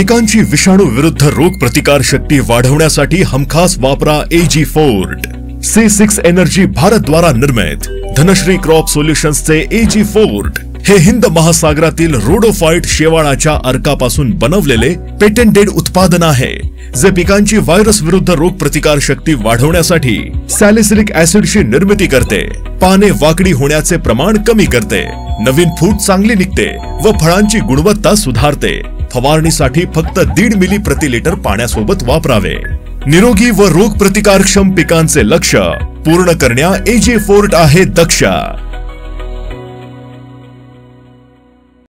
पिकांची विषाणू विरुद्ध रोग प्रतिकार शक्ती वाढवण्यासाठी हमखास वापरा AG fort C six energy Bharat द्वारा निर्मित. धनश्री क्रॉप सोल्युशन्सचे एजी फोर्ट हे हिंद महासागरातील रोडोफाईट शेवाळाच्या अर्कापासून बनवलेले पेटेंटेड उत्पादन आहे जे पिकांची व्हायरस विरुद्ध रोग प्रतिकार शक्ती वाढवण्यासाठी सॅलिसिलिक ऍसिडची निर्मिती करते पाने वाकडी होण्याचे प्रमाण कमी करते नवीन फूट चांगली निघते व फळांची गुणवत्ता सुधारते. फवारणीसाठी फक्त दीड मिली प्रति लिटर पाण्यासोबत वापरावे. निरोगी व रोग प्रतिकारक्षम पिकांचे लक्ष पूर्ण करण्या एजे फोर्ट आहे दक्ष.